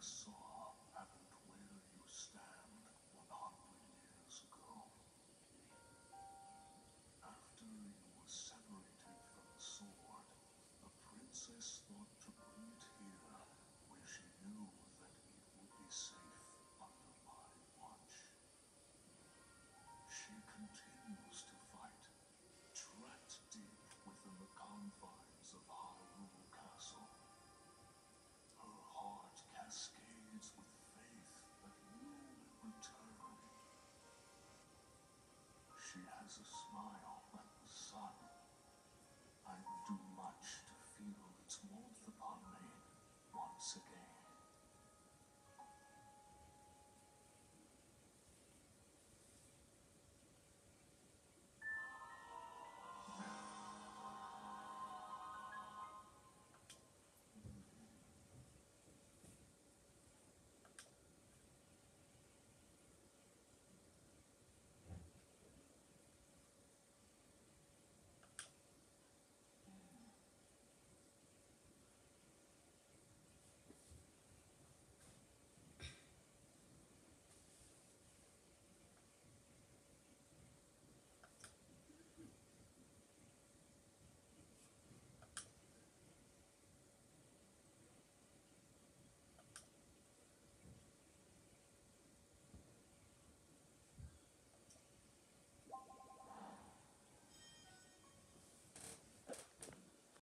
so.